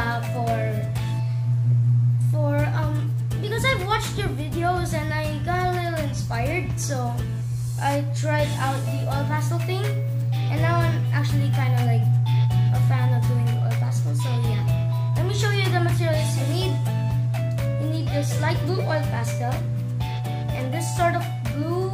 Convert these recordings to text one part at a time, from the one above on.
Uh, for for um because I've watched your videos and I got a little inspired, so I tried out the oil pastel thing, and now I'm actually kind of like a fan of doing oil pastel. So yeah, let me show you the materials you need. You need this light blue oil pastel and this sort of blue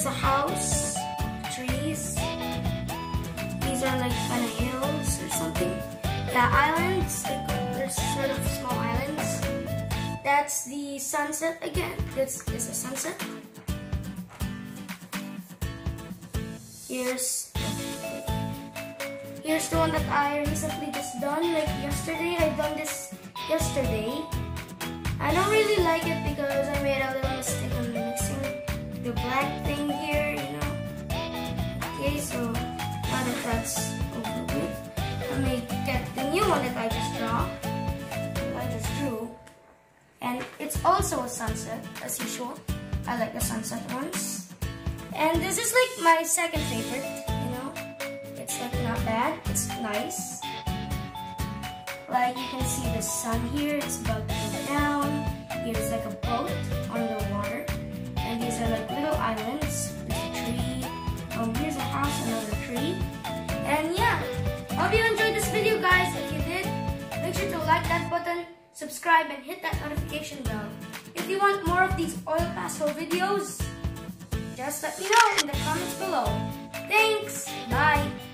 Here's a house, trees. These are like hills or something. Yeah, islands. Like, there's sort of small islands. That's the sunset again. This is a sunset. Here's here's the one that I recently just done. Like yesterday, I done this yesterday. I don't really like it because I made a little mistake on mixing the black that's over with, let me get the new one that I just draw. I just drew. And it's also a sunset, as usual. I like the sunset ones. And this is like my second favorite, you know. It's like not bad, it's nice. Like you can see the sun here, it's about to go down. Here's like a boat on the water. And these are like little islands. There's a tree. Um, here's a house, another tree. And yeah, hope you enjoyed this video guys. If you did, make sure to like that button, subscribe, and hit that notification bell. If you want more of these oil pastel videos, just let me know in the comments below. Thanks. Bye.